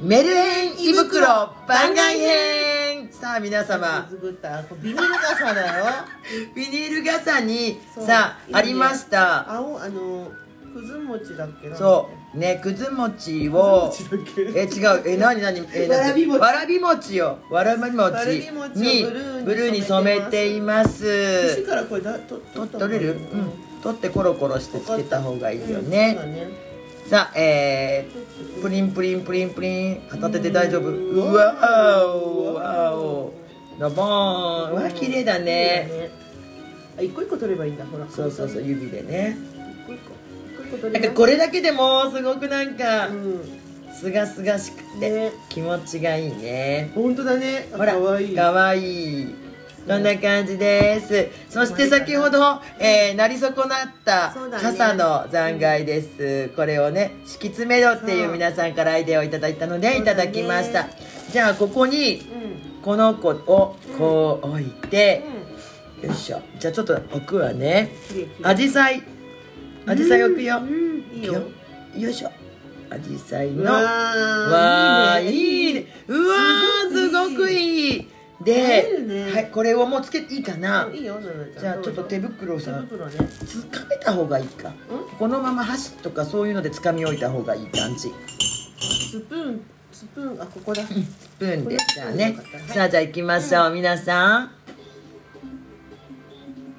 メルヘン胃袋番外編。さあ皆様。ビニール傘だよビニール傘にさあねありました青あのくず餅だっけなそうねくず餅をず餅だっけえ違うえ何何えわらび餅わらび餅よわらび餅わらび餅をにブルーにブルーに染めていますからこれだと取れるうん取ってコロコロしてつけた方がいいようんそうねねさあえープリンプリンプリンプリン片手で大丈夫。うわーおわーお。ドボーン。うわ綺麗だね。あ一個一個取ればいいんだほら。そうそうそう指でね。一個一個一個一個取なんかこれだけでもすごくなんかうん。すがすがしくてね。気持ちがいいね。本当だね。あほらかわい。いかわいいこんな感じです。そして先ほど、えー、なり損なった傘の残骸です、これをね敷き詰めろっていう皆さんからアイデアをいただいたのでいただきました、じゃあここにうん。この子をこう置いて、うよいしょ。じゃあちょっと置くわね。アジサイ。アジサイ置くよ、うんいいよ。よ。いしょ。アジサイうのわあいいね。うわーすごくいいで、ね。はい、これをもうつけていいかな、いいよじゃあちょっと手手袋をさ袋ね。つかめた方がいいか。このまま箸とかそういうのでつかみ置いた方がいい感じ。スプーンスプーンあここだ。スプーンで。じゃあね、はい。さあじゃあ行きましょう、皆さん。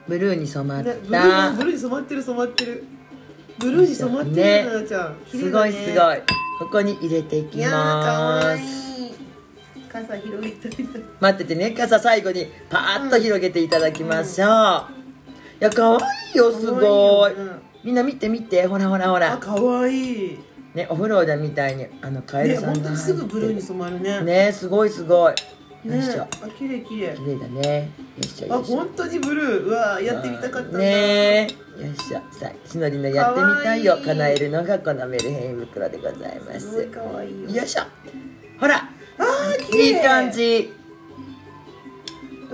ブルーに染まった、ーブルーに染まってる染まってる。ブルーに染まってるすごいすごい。ここに入れていきます。い傘広げて待っててね傘最後にパーッと広げていただきましょう、いや可愛いよすごい。可愛いよね。みんな見て見てほらほらほあら可愛い。ねお風呂でみたいにあのカエルねさんが本当にすぐブルーに染まるね。ねすごいすごい。よいしょ。あ綺麗綺麗。綺麗だね。よいしょあよいしょ。本当にブルー。うわやってみたかったなねえよいしょ。さあしのりのやってみたいをかわいい。叶えるのがこのメルヘン袋でございます。すごい可愛いよ。よいしょ。ほらいい感じ。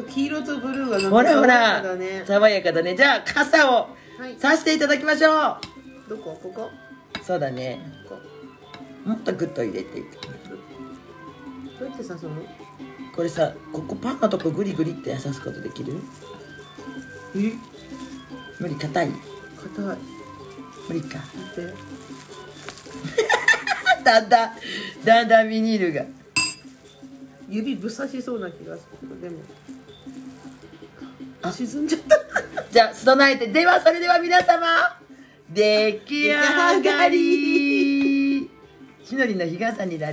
黄色とブルーがなんかほらほら爽やかだね。じゃあ傘をはい。さしていただきましょう。どこ？ここ？そうだね。もっとグッと入れていく。どうやって刺すの？これさここパンのとこグリグリって刺すことできる？え？無理硬い？硬い。無理か。だんだん。だんだんビニールが指ぶっ刺しそうな気がする。でもあ。沈んじゃった。じゃあ備えて。ではそれでは皆様。出来上がり。しのり。の日傘になり